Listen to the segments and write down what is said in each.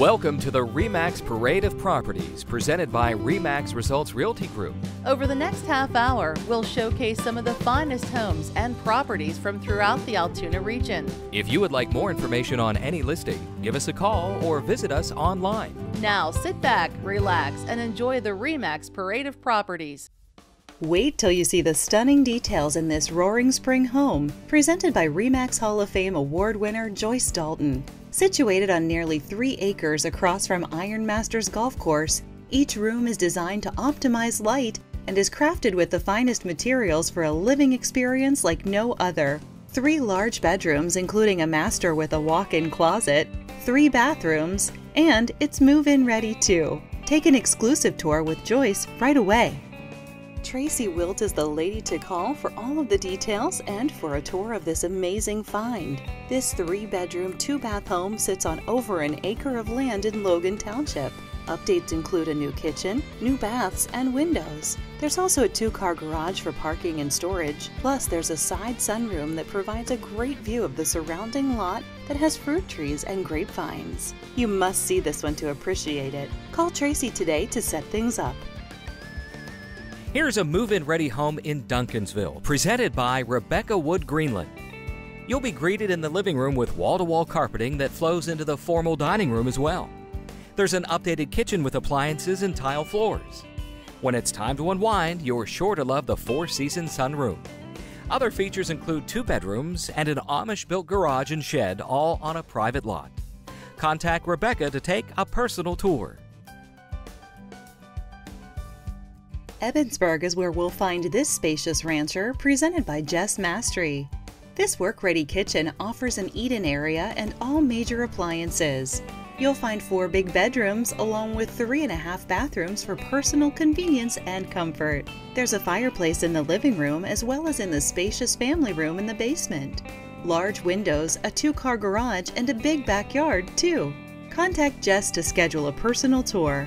Welcome to the REMAX Parade of Properties presented by REMAX Results Realty Group. Over the next half hour, we'll showcase some of the finest homes and properties from throughout the Altoona region. If you would like more information on any listing, give us a call or visit us online. Now sit back, relax, and enjoy the REMAX Parade of Properties. Wait till you see the stunning details in this Roaring Spring home, presented by REMAX Hall of Fame award winner Joyce Dalton. Situated on nearly three acres across from Iron Masters Golf Course, each room is designed to optimize light and is crafted with the finest materials for a living experience like no other. Three large bedrooms, including a master with a walk in closet, three bathrooms, and it's move in ready too. Take an exclusive tour with Joyce right away. Tracy Wilt is the lady to call for all of the details and for a tour of this amazing find. This three bedroom, two bath home sits on over an acre of land in Logan Township. Updates include a new kitchen, new baths, and windows. There's also a two car garage for parking and storage. Plus, there's a side sunroom that provides a great view of the surrounding lot that has fruit trees and grapevines. You must see this one to appreciate it. Call Tracy today to set things up. Here's a move in ready home in Duncansville, presented by Rebecca Wood Greenland. You'll be greeted in the living room with wall to wall carpeting that flows into the formal dining room as well. There's an updated kitchen with appliances and tile floors. When it's time to unwind, you're sure to love the four season sunroom. Other features include two bedrooms and an Amish built garage and shed, all on a private lot. Contact Rebecca to take a personal tour. Ebensburg is where we'll find this spacious rancher presented by Jess Mastri. This work ready kitchen offers an eat in area and all major appliances. You'll find four big bedrooms along with three and a half bathrooms for personal convenience and comfort. There's a fireplace in the living room as well as in the spacious family room in the basement. Large windows, a two car garage, and a big backyard, too. Contact Jess to schedule a personal tour.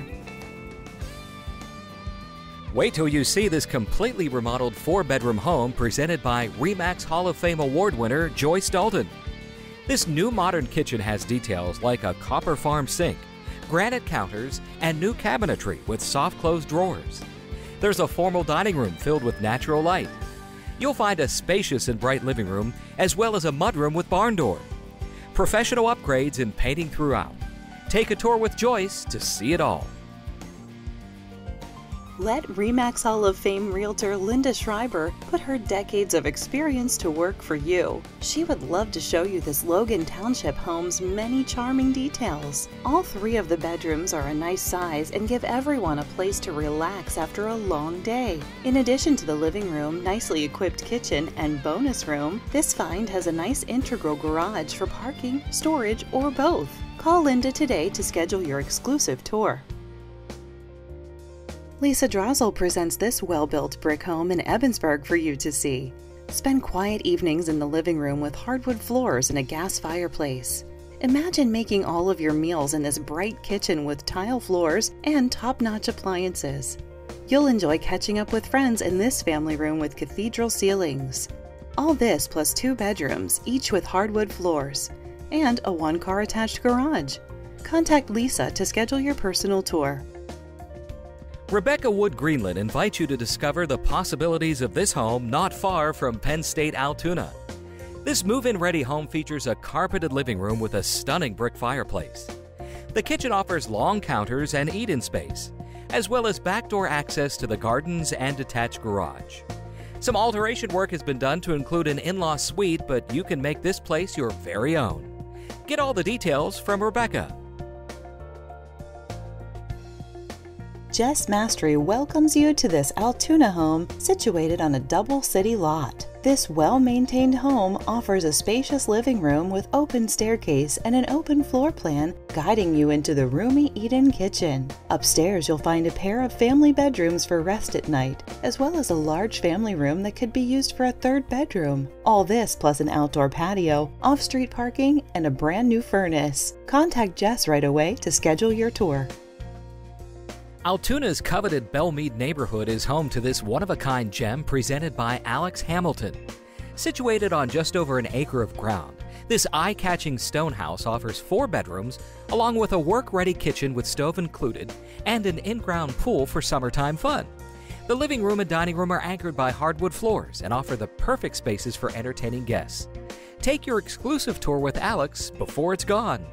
Wait till you see this completely remodeled four bedroom home presented by REMAX Hall of Fame award winner Joyce Dalton. This new modern kitchen has details like a copper farm sink, granite counters, and new cabinetry with soft closed drawers. There's a formal dining room filled with natural light. You'll find a spacious and bright living room as well as a mudroom with barn door. Professional upgrades and painting throughout. Take a tour with Joyce to see it all. Let REMAX Hall of Fame realtor Linda Schreiber put her decades of experience to work for you. She would love to show you this Logan Township home's many charming details. All three of the bedrooms are a nice size and give everyone a place to relax after a long day. In addition to the living room, nicely equipped kitchen, and bonus room, this find has a nice integral garage for parking, storage, or both. Call Linda today to schedule your exclusive tour. Lisa Drzal presents this well built brick home in Ebensburg for you to see. Spend quiet evenings in the living room with hardwood floors and a gas fireplace. Imagine making all of your meals in this bright kitchen with tile floors and top notch appliances. You'll enjoy catching up with friends in this family room with cathedral ceilings. All this plus two bedrooms, each with hardwood floors, and a one car attached garage. Contact Lisa to schedule your personal tour. Rebecca Wood Greenland invites you to discover the possibilities of this home not far from Penn State Altoona. This move in ready home features a carpeted living room with a stunning brick fireplace. The kitchen offers long counters and eat in space, as well as backdoor access to the gardens and detached garage. Some alteration work has been done to include an in law suite, but you can make this place your very own. Get all the details from Rebecca. Jess Mastri welcomes you to this Altoona home situated on a double city lot. This well maintained home offers a spacious living room with open staircase and an open floor plan guiding you into the roomy eat in kitchen. Upstairs, you'll find a pair of family bedrooms for rest at night, as well as a large family room that could be used for a third bedroom. All this plus an outdoor patio, off street parking, and a brand new furnace. Contact Jess right away to schedule your tour. Altoona's coveted Belmead neighborhood is home to this one of a kind gem presented by Alex Hamilton. Situated on just over an acre of ground, This eye catching stone house offers four bedrooms, along with a work ready kitchen with stove included, and an in ground pool for summertime fun. The living room and dining room are anchored by hardwood floors and offer the perfect spaces for entertaining guests. Take your exclusive tour with Alex before it's gone.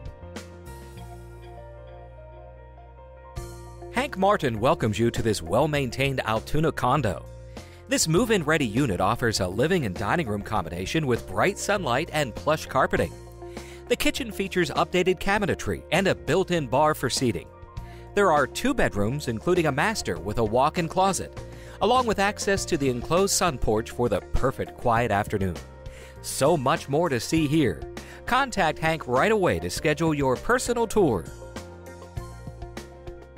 Hank Martin welcomes you to this well maintained Altoona condo. This move in ready unit offers a living and dining room combination with bright sunlight and plush carpeting. The kitchen features updated cabinetry and a built in bar for seating. There are two bedrooms, including a master with a walk in closet, along with access to the enclosed sun porch for the perfect quiet afternoon. So much more to see here. Contact Hank right away to schedule your personal tour.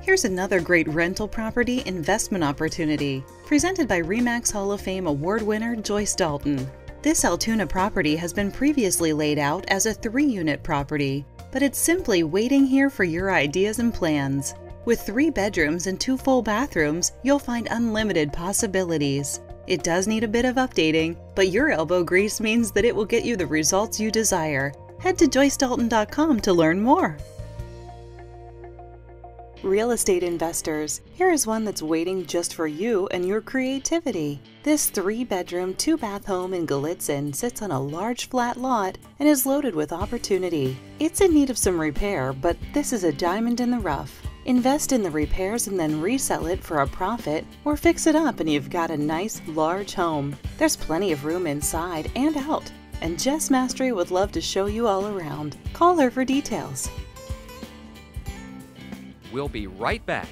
Here's another great rental property investment opportunity presented by REMAX Hall of Fame award winner Joyce Dalton. This Altoona property has been previously laid out as a three unit property, but it's simply waiting here for your ideas and plans. With three bedrooms and two full bathrooms, you'll find unlimited possibilities. It does need a bit of updating, but your elbow grease means that it will get you the results you desire. Head to joycedalton.com to learn more. Real estate investors, here is one that's waiting just for you and your creativity. This three bedroom, two bath home in Gallitzin sits on a large flat lot and is loaded with opportunity. It's in need of some repair, but this is a diamond in the rough. Invest in the repairs and then resell it for a profit, or fix it up and you've got a nice, large home. There's plenty of room inside and out, and Jess Mastri would love to show you all around. Call her for details. We'll be right back.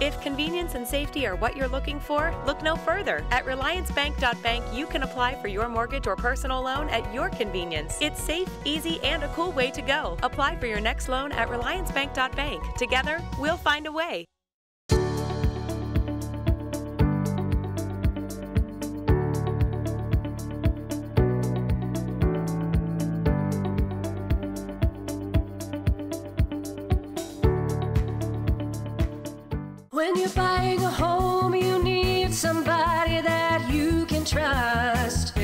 If convenience and safety are what you're looking for, look no further. At RelianceBank.bank, you can apply for your mortgage or personal loan at your convenience. It's safe, easy, and a cool way to go. Apply for your next loan at RelianceBank.bank. Together, we'll find a way. When you're buying a home, you need somebody that you can trust.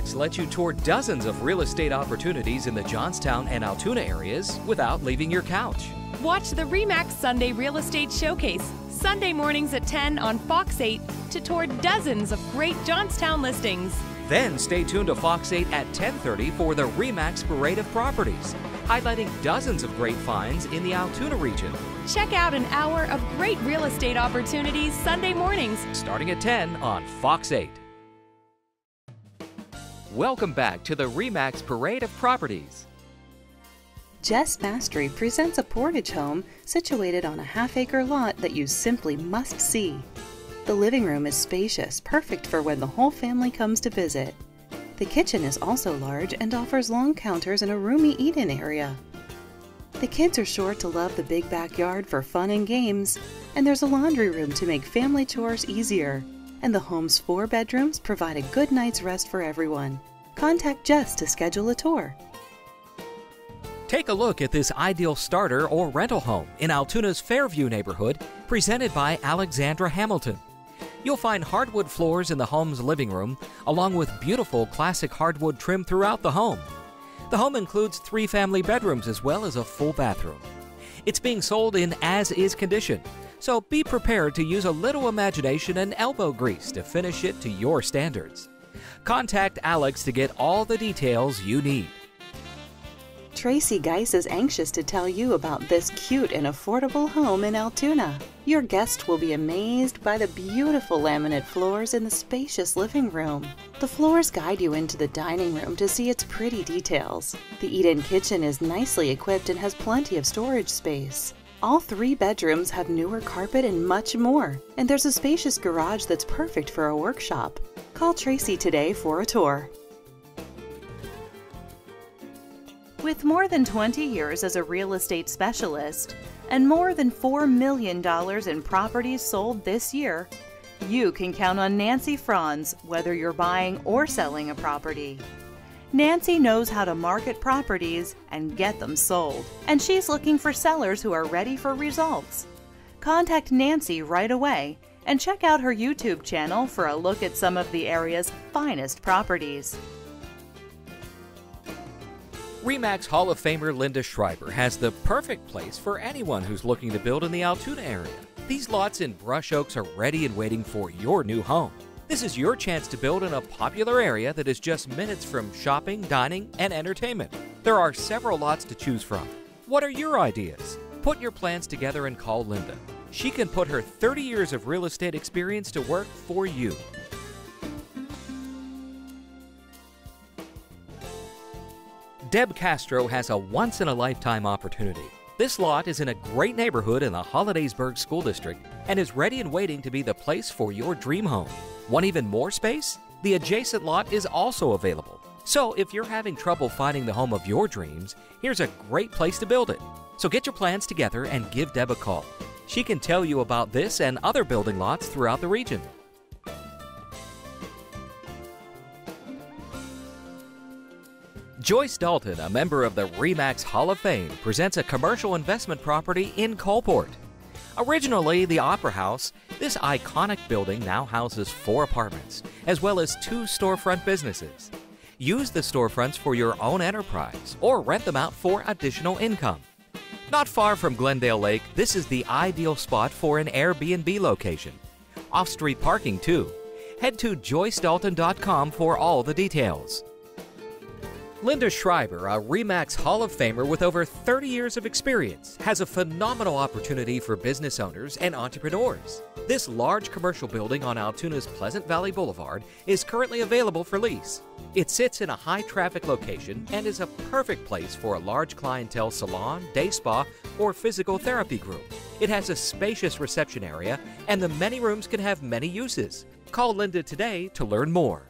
REMAX lets you tour dozens of real estate opportunities in the Johnstown and Altoona areas without leaving your couch. Watch the REMAX Sunday Real Estate Showcase, Sunday mornings at 10 on Fox 8 to tour dozens of great Johnstown listings. Then stay tuned to Fox 8 at 10:30 for the REMAX Parade of Properties, highlighting dozens of great finds in the Altoona region, Check out an hour of great real estate opportunities Sunday mornings. starting at 10 on Fox 8. Welcome back to the REMAX Parade of Properties. Jess Mastri presents a portage home situated on a half acre lot that you simply must see. The living room is spacious, perfect for when the whole family comes to visit. The kitchen is also large and offers long counters and a roomy eat in area. The kids are sure to love the big backyard for fun and games, and there's a laundry room to make family chores easier. And the home's four bedrooms provide a good night's rest for everyone. Contact Jess to schedule a tour. Take a look at this ideal starter or rental home in Altoona's Fairview neighborhood, presented by Alexandra Hamilton. You'll find hardwood floors in the home's living room, along with beautiful classic hardwood trim throughout the home. The home includes three family bedrooms as well as a full bathroom. It's being sold in as is condition, so be prepared to use a little imagination and elbow grease to finish it to your standards. Contact Alex to get all the details you need. Tracy Geis is anxious to tell you about this cute and affordable home in Altoona. Your guest will be amazed by the beautiful laminate floors in the spacious living room. The floors guide you into the dining room to see its pretty details. The eat in kitchen is nicely equipped and has plenty of storage space. All three bedrooms have newer carpet and much more, and there's a spacious garage that's perfect for a workshop. Call Tracy today for a tour. With more than 20 years as a real estate specialist and more than $4 million in properties sold this year, you can count on Nancy Frantz whether you're buying or selling a property. Nancy knows how to market properties and get them sold, and she's looking for sellers who are ready for results. Contact Nancy right away and check out her YouTube channel for a look at some of the area's finest properties. REMAX Hall of Famer Linda Schreiber has the perfect place for anyone who's looking to build in the Altoona area. These lots in Brush Oaks are ready and waiting for your new home. This is your chance to build in a popular area that is just minutes from shopping, dining, and entertainment. There are several lots to choose from. What are your ideas? Put your plans together and call Linda. She can put her 30 years of real estate experience to work for you. Deb Castro has a once in a lifetime opportunity. This lot is in a great neighborhood in the Hollidaysburg School District and is ready and waiting to be the place for your dream home. Want even more space? The adjacent lot is also available. So if you're having trouble finding the home of your dreams, here's a great place to build it. So get your plans together and give Deb a call. She can tell you about this and other building lots throughout the region. Joyce Dalton, a member of the REMAX Hall of Fame, presents a commercial investment property in Coalport. Originally the Opera House, this iconic building now houses four apartments, as well as two storefront businesses. Use the storefronts for your own enterprise or rent them out for additional income. Not far from Glendale Lake, this is the ideal spot for an Airbnb location. Off street parking, too. Head to joycedalton.com for all the details. Linda Schreiber, a REMAX Hall of Famer with over 30 years of experience, has a phenomenal opportunity for business owners and entrepreneurs. This large commercial building on Altoona's Pleasant Valley Boulevard is currently available for lease. It sits in a high traffic location and is a perfect place for a large clientele salon, day spa, or physical therapy group. It has a spacious reception area and the many rooms can have many uses. Call Linda today to learn more.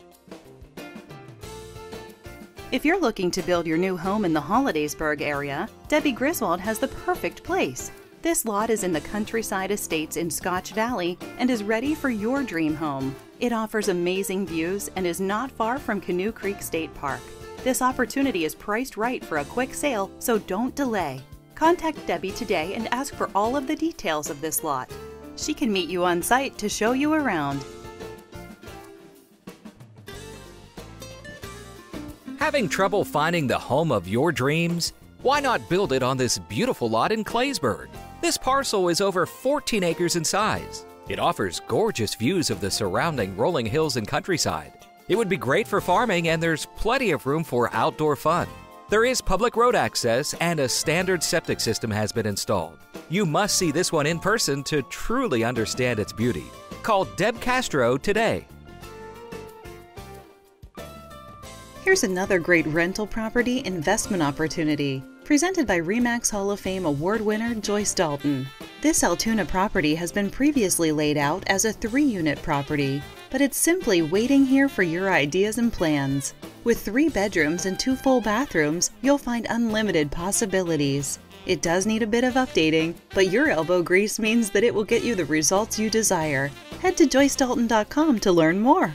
If you're looking to build your new home in the Hollidaysburg area, Debbie Griswold has the perfect place. This lot is in the Countryside Estates in Scotch Valley and is ready for your dream home. It offers amazing views and is not far from Canoe Creek State Park. This opportunity is priced right for a quick sale, so don't delay. Contact Debbie today and ask for all of the details of this lot. She can meet you on site to show you around. Having trouble finding the home of your dreams? Why not build it on this beautiful lot in Claysburg? This parcel is over 14 acres in size. It offers gorgeous views of the surrounding rolling hills and countryside. It would be great for farming, and there's plenty of room for outdoor fun. There is public road access, and a standard septic system has been installed. You must see this one in person to truly understand its beauty. Call Deb Castro today. Here's another great rental property investment opportunity presented by REMAX Hall of Fame award winner Joyce Dalton. This Altoona property has been previously laid out as a three unit property, but it's simply waiting here for your ideas and plans. With three bedrooms and two full bathrooms, you'll find unlimited possibilities. It does need a bit of updating, but your elbow grease means that it will get you the results you desire. Head to joycedalton.com to learn more.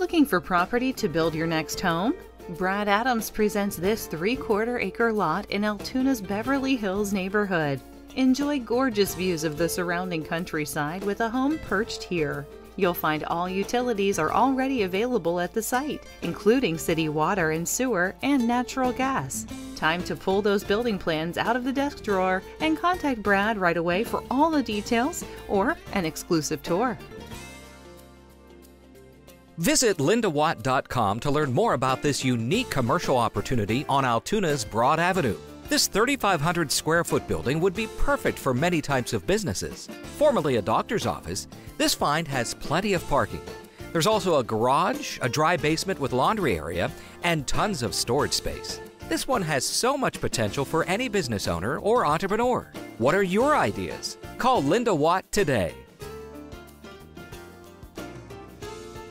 Looking for property to build your next home? Brad Adams presents this three quarter acre lot in Altoona's Beverly Hills neighborhood. Enjoy gorgeous views of the surrounding countryside with a home perched here. You'll find all utilities are already available at the site, including city water and sewer and natural gas. Time to pull those building plans out of the desk drawer and contact Brad right away for all the details or an exclusive tour. Visit lindawatt.com to learn more about this unique commercial opportunity on Altoona's Broad Avenue. This 3,500 square foot building would be perfect for many types of businesses. Formerly a doctor's office, this find has plenty of parking. There's also a garage, a dry basement with laundry area, and tons of storage space. This one has so much potential for any business owner or entrepreneur. What are your ideas? Call Linda Watt today.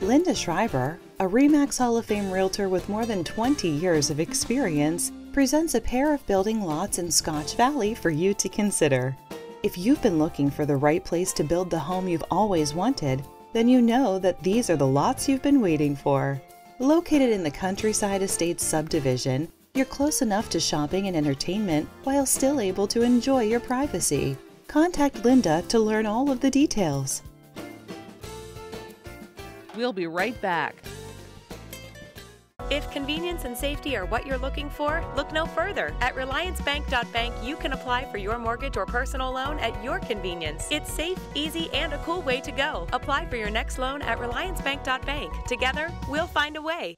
Linda Schreiber, a REMAX Hall of Fame realtor with more than 20 years of experience presents a pair of building lots in Scotch Valley for you to consider. If you've been looking for the right place to build the home you've always wanted, then you know that these are the lots you've been waiting for. Located in the Countryside Estates subdivision, you're close enough to shopping and entertainment while still able to enjoy your privacy. Contact Linda to learn all of the details. We'll be right back. If convenience and safety are what you're looking for, look no further. At RelianceBank.bank, you can apply for your mortgage or personal loan at your convenience. It's safe, easy, and a cool way to go. Apply for your next loan at RelianceBank.bank. Together, we'll find a way.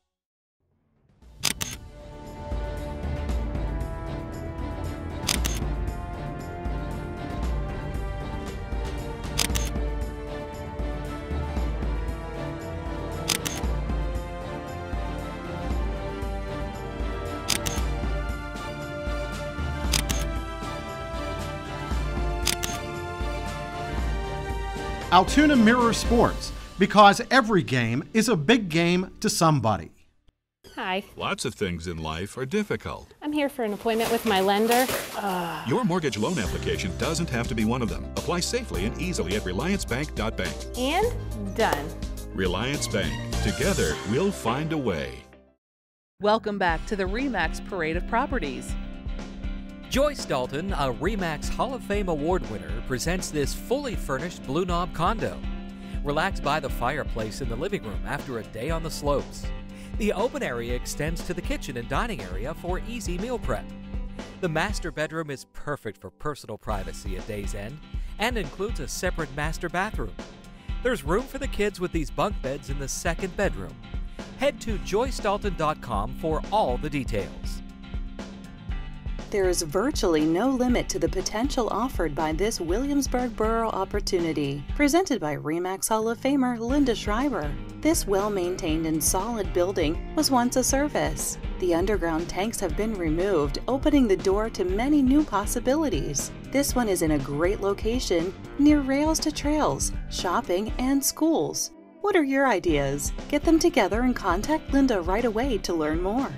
Altoona Mirror Sports, because every game is a big game to somebody. Hi, Lots of things in life are difficult. I'm here for an appointment with my lender. Your mortgage loan application doesn't have to be one of them. Apply safely and easily at RelianceBank.bank. And done. Reliance Bank. Together, we'll find a way. Welcome back to the REMAX Parade of Properties. Joyce Dalton, a REMAX Hall of Fame award winner, presents this fully furnished Blue Knob condo. Relax by the fireplace in the living room after a day on the slopes. The open area extends to the kitchen and dining area for easy meal prep. The master bedroom is perfect for personal privacy at day's end and includes a separate master bathroom. There's room for the kids with these bunk beds in the second bedroom. Head to joycedalton.com for all the details. There is virtually no limit to the potential offered by this Williamsburg Borough opportunity, presented by REMAX Hall of Famer Linda Schreiber. This well maintained and solid building was once a service. The underground tanks have been removed, opening the door to many new possibilities. This one is in a great location near rails to trails, shopping, and schools. What are your ideas? Get them together and contact Linda right away to learn more.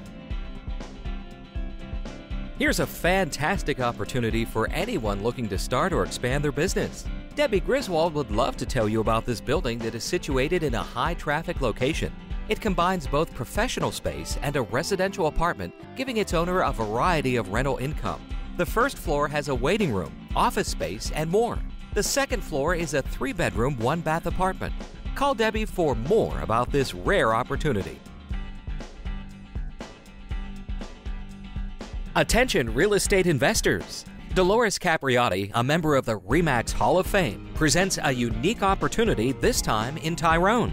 Here's a fantastic opportunity for anyone looking to start or expand their business. Debbie Griswold would love to tell you about this building that is situated in a high traffic location. It combines both professional space and a residential apartment, giving its owner a variety of rental income. The first floor has a waiting room, office space, and more. The second floor is a three bedroom, one bath apartment. Call Debbie for more about this rare opportunity. Attention real estate investors! Dolores Capriotti, a member of the REMAX Hall of Fame, presents a unique opportunity this time in Tyrone.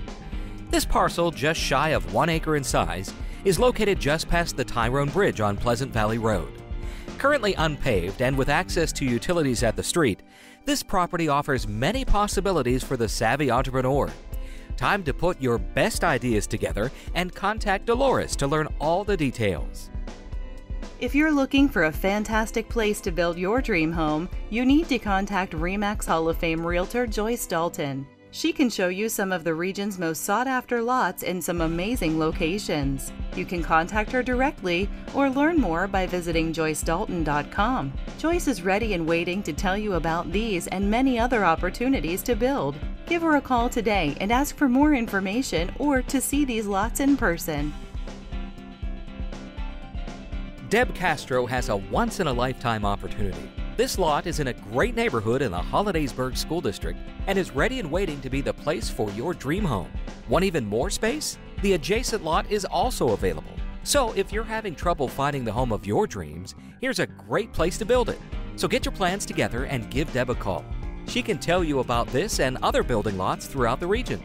This parcel, just shy of one acre in size, is located just past the Tyrone Bridge on Pleasant Valley Road. Currently unpaved and with access to utilities at the street, this property offers many possibilities for the savvy entrepreneur. Time to put your best ideas together and contact Dolores to learn all the details. If you're looking for a fantastic place to build your dream home, you need to contact REMAX Hall of Fame realtor Joyce Dalton. She can show you some of the region's most sought after lots in some amazing locations. You can contact her directly or learn more by visiting joycedalton.com. Joyce is ready and waiting to tell you about these and many other opportunities to build. Give her a call today and ask for more information or to see these lots in person. Deb Castro has a once in a lifetime opportunity. This lot is in a great neighborhood in the Hollidaysburg School District and is ready and waiting to be the place for your dream home. Want even more space? The adjacent lot is also available. So if you're having trouble finding the home of your dreams, here's a great place to build it. So get your plans together and give Deb a call. She can tell you about this and other building lots throughout the region.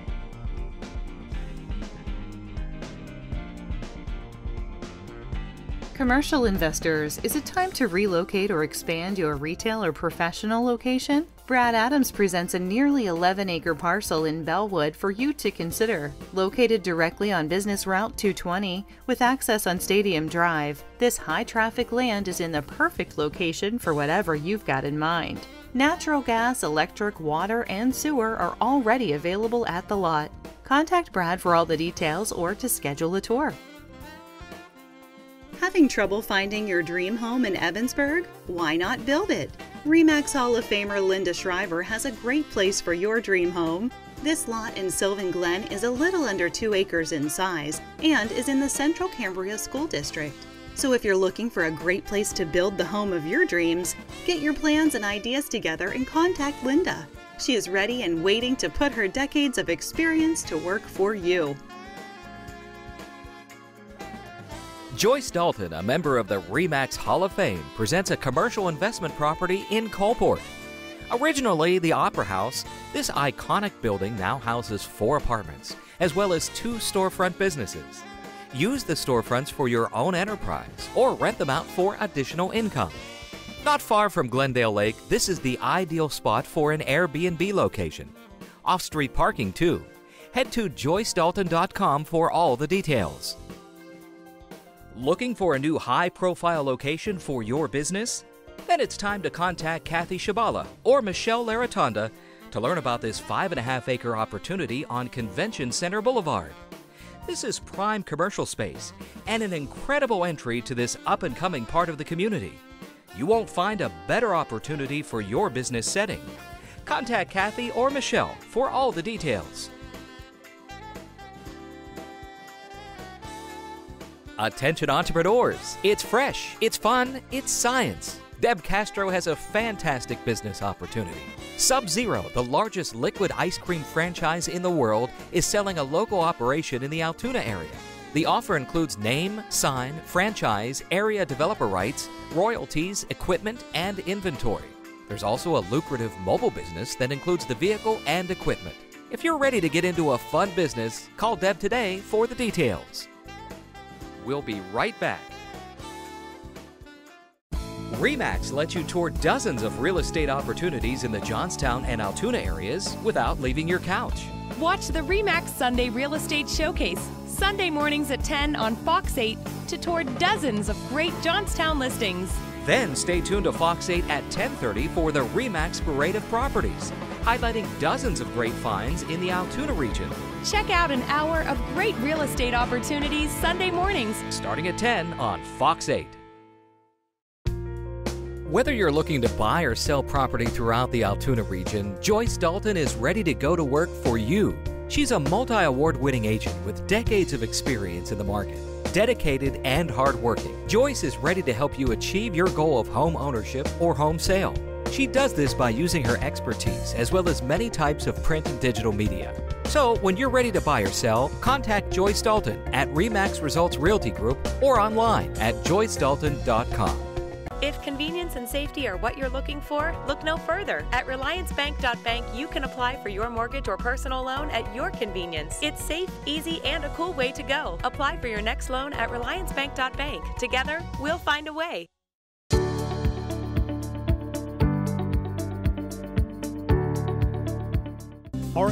Commercial investors, is it time to relocate or expand your retail or professional location? Brad Adams presents a nearly 11 acre parcel in Bellwood for you to consider. Located directly on Business Route 220 with access on Stadium Drive, this high traffic land is in the perfect location for whatever you've got in mind. Natural gas, electric, water, and sewer are already available at the lot. Contact Brad for all the details or to schedule a tour. Having trouble finding your dream home in Ebensburg? Why not build it? REMAX Hall of Famer Linda Schreiber has a great place for your dream home. This lot in Sylvan Glen is a little under 2 acres in size and is in the Central Cambria School District. So if you're looking for a great place to build the home of your dreams, get your plans and ideas together and contact Linda. She is ready and waiting to put her decades of experience to work for you. Joyce Dalton, a member of the REMAX Hall of Fame, presents a commercial investment property in Coalport. Originally the Opera House, this iconic building now houses four apartments, as well as two storefront businesses. Use the storefronts for your own enterprise or rent them out for additional income. Not far from Glendale Lake, this is the ideal spot for an Airbnb location. Off street parking, too. Head to joycedalton.com for all the details. Looking for a new high profile location for your business? Then it's time to contact Kathy Chabala or Michelle Laratonda to learn about this five and a half acre opportunity on Convention Center Boulevard. This is prime commercial space and an incredible entry to this up and coming part of the community. You won't find a better opportunity for your business setting. Contact Kathy or Michelle for all the details. Attention entrepreneurs! It's fresh, it's fun, it's science. Deb Castro has a fantastic business opportunity. Sub Zero, the largest liquid ice cream franchise in the world, is selling a local operation in the Altoona area. The offer includes name, sign, franchise, area developer rights, royalties, equipment, and inventory. There's also a lucrative mobile business that includes the vehicle and equipment. If you're ready to get into a fun business, call Deb today for the details. We'll be right back. REMAX lets you tour dozens of real estate opportunities in the Johnstown and Altoona areas without leaving your couch. Watch the REMAX Sunday Real Estate Showcase Sunday mornings at 10 on Fox 8 to tour dozens of great Johnstown listings. Then stay tuned to Fox 8 at 10:30 for the REMAX Parade of Properties, highlighting dozens of great finds in the Altoona region. Check out an hour of great real estate opportunities Sunday mornings. Starting at 10 on Fox 8. Whether you're looking to buy or sell property throughout the Altoona region, Joyce Dalton is ready to go to work for you. She's a multi award winning agent with decades of experience in the market. Dedicated and hardworking, Joyce is ready to help you achieve your goal of home ownership or home sale. She does this by using her expertise as well as many types of print and digital media. So, when you're ready to buy or sell, contact Joyce Dalton at Remax Results Realty Group or online at joycedalton.com. If convenience and safety are what you're looking for, look no further. At RelianceBank.bank, you can apply for your mortgage or personal loan at your convenience. It's safe, easy, and a cool way to go. Apply for your next loan at RelianceBank.bank. Together, we'll find a way.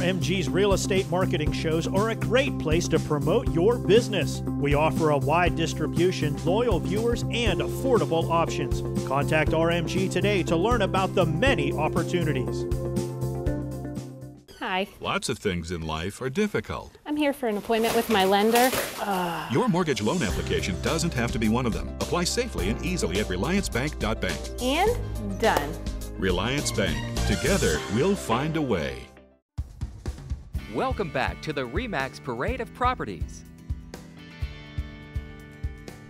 RMG's real estate marketing shows are a great place to promote your business. We offer a wide distribution, loyal viewers, and affordable options. Contact RMG today to learn about the many opportunities. Hi, Lots of things in life are difficult. I'm here for an appointment with my lender. Ah. Your mortgage loan application doesn't have to be one of them. Apply safely and easily at reliancebank.bank. And done. Reliance Bank. Together, we'll find a way. Welcome back to the REMAX Parade of Properties.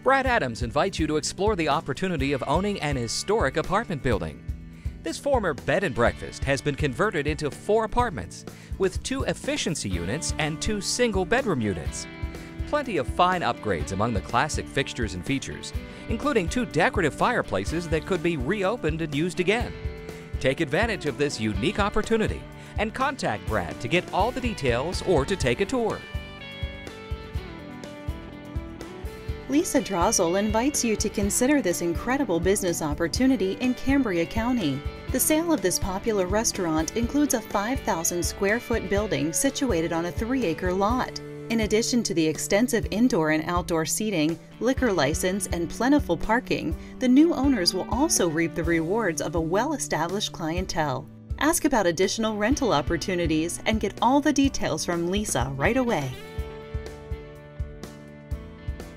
Brad Adams invites you to explore the opportunity of owning an historic apartment building. This former bed and breakfast has been converted into four apartments with two efficiency units and two single bedroom units. Plenty of fine upgrades among the classic fixtures and features, including two decorative fireplaces that could be reopened and used again. Take advantage of this unique opportunity and contact Brad to get all the details or to take a tour. Lisa Drzal invites you to consider this incredible business opportunity in Cambria County. The sale of this popular restaurant includes a 5,000 square foot building situated on a 3 acre lot. In addition to the extensive indoor and outdoor seating, liquor license, and plentiful parking, the new owners will also reap the rewards of a well established clientele. Ask about additional rental opportunities and get all the details from Lisa right away.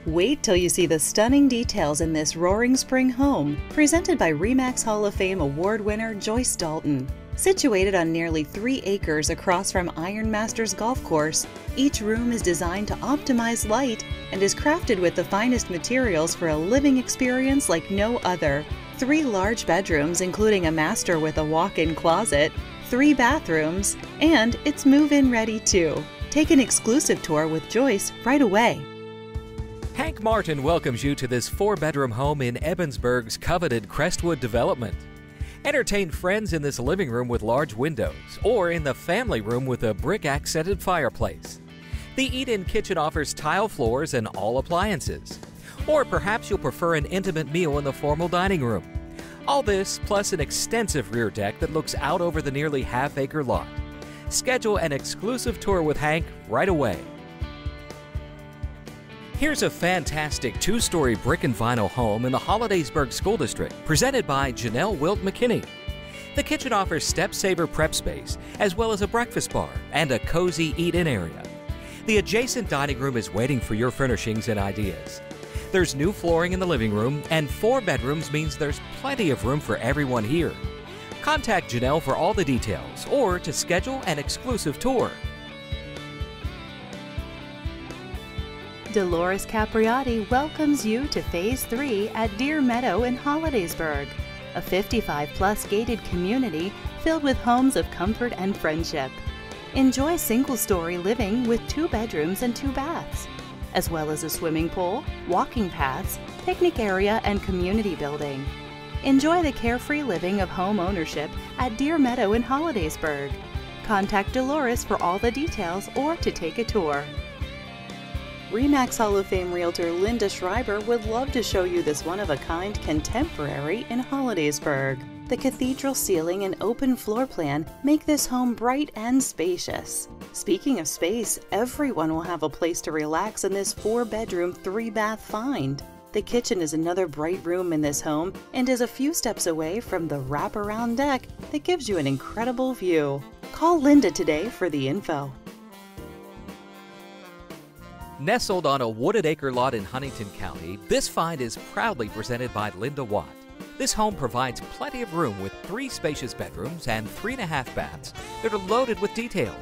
Wait till you see the stunning details in this Roaring Spring home, presented by REMAX Hall of Fame award winner Joyce Dalton. Situated on nearly three acres across from Iron Masters Golf Course, each room is designed to optimize light and is crafted with the finest materials for a living experience like no other. Three large bedrooms, including a master with a walk in closet, three bathrooms, and it's move in ready too. Take an exclusive tour with Joyce right away. Hank Martin welcomes you to this four bedroom home in Ebensburg's coveted Crestwood development. Entertain friends in this living room with large windows or in the family room with a brick accented fireplace. The eat in kitchen offers tile floors and all appliances. Or perhaps you'll prefer an intimate meal in the formal dining room. All this plus an extensive rear deck that looks out over the nearly half acre lot. Schedule an exclusive tour with Hank right away. Here's a fantastic two story brick and vinyl home in the Hollidaysburg School District, presented by Janelle Wilt McKinney. The kitchen offers step saver prep space, as well as a breakfast bar and a cozy eat in area. The adjacent dining room is waiting for your furnishings and ideas. There's new flooring in the living room, and four bedrooms means there's plenty of room for everyone here. Contact Janelle for all the details or to schedule an exclusive tour. Dolores Capriotti welcomes you to Phase 3 at Deer Meadow in Hollidaysburg, a 55 plus gated community filled with homes of comfort and friendship. Enjoy single story living with two bedrooms and two baths, as well as a swimming pool, walking paths, picnic area, and community building. Enjoy the carefree living of home ownership at Deer Meadow in Hollidaysburg. Contact Dolores for all the details or to take a tour. REMAX Hall of Fame realtor Linda Schreiber would love to show you this one of a kind contemporary in Hollidaysburg. The cathedral ceiling and open floor plan make this home bright and spacious. Speaking of space, everyone will have a place to relax in this four bedroom, three bath find. The kitchen is another bright room in this home and is a few steps away from the wraparound deck that gives you an incredible view. Call Linda today for the info. Nestled on a wooded acre lot in Huntingdon County, this find is proudly presented by Linda Watt. This home provides plenty of room with three spacious bedrooms and three and a half baths that are loaded with details.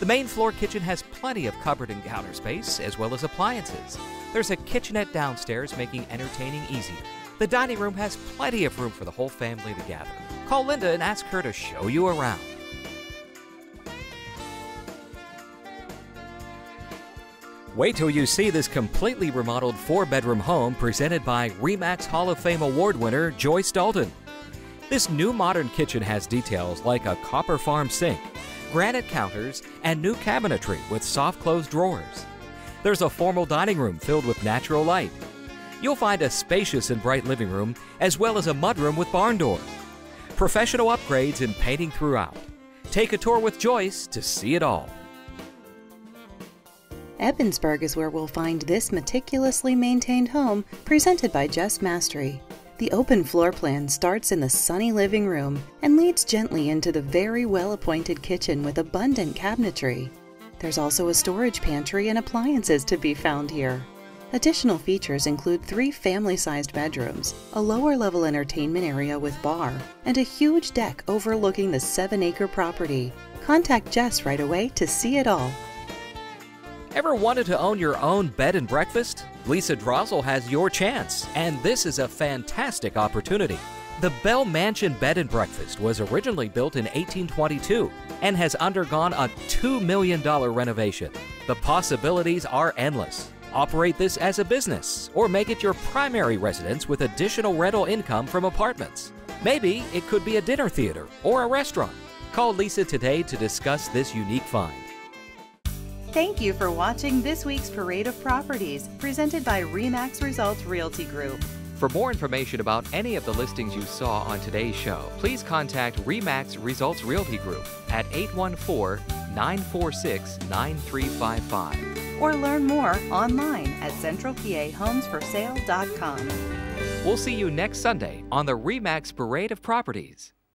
The main floor kitchen has plenty of cupboard and counter space, as well as appliances. There's a kitchenette downstairs, making entertaining easier. The dining room has plenty of room for the whole family to gather. Call Linda and ask her to show you around. Wait till you see this completely remodeled four bedroom home presented by REMAX Hall of Fame award winner Joyce Dalton. This new modern kitchen has details like a copper farm sink, granite counters, and new cabinetry with soft close drawers. There's a formal dining room filled with natural light. You'll find a spacious and bright living room, as well as a mudroom with barn door. Professional upgrades and painting throughout. Take a tour with Joyce to see it all. Ebensburg is where we'll find this meticulously maintained home presented by Jess Mastri. The open floor plan starts in the sunny living room and leads gently into the very well appointed kitchen with abundant cabinetry. There's also a storage pantry and appliances to be found here. Additional features include three family sized bedrooms, a lower level entertainment area with bar, and a huge deck overlooking the 7 acre property. Contact Jess right away to see it all. Ever wanted to own your own bed and breakfast? Lisa Drzal has your chance, and this is a fantastic opportunity. The Bell Mansion Bed and Breakfast was originally built in 1822 and has undergone a $2 million renovation. The possibilities are endless. Operate this as a business or make it your primary residence with additional rental income from apartments. Maybe it could be a dinner theater or a restaurant. Call Lisa today to discuss this unique find. Thank you for watching this week's Parade of Properties presented by REMAX Results Realty Group. For more information about any of the listings you saw on today's show, please contact REMAX Results Realty Group at 814 946 9355. Or learn more online at centralpahomesforsale.com. We'll see you next Sunday on the REMAX Parade of Properties.